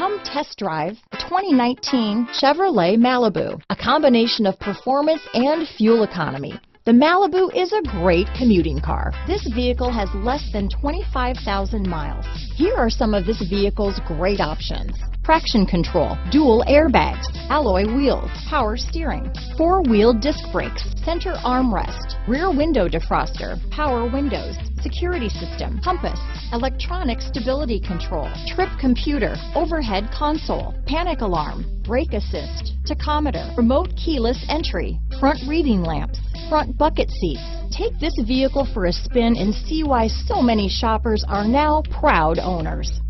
Come test drive the 2019 Chevrolet Malibu, a combination of performance and fuel economy. The Malibu is a great commuting car. This vehicle has less than 25,000 miles. Here are some of this vehicle's great options. Traction control, dual airbags, alloy wheels, power steering, four-wheel disc brakes, center armrest, rear window defroster, power windows, security system, compass, electronic stability control, trip computer, overhead console, panic alarm, brake assist, tachometer, remote keyless entry, front reading lamps, front bucket seats. Take this vehicle for a spin and see why so many shoppers are now proud owners.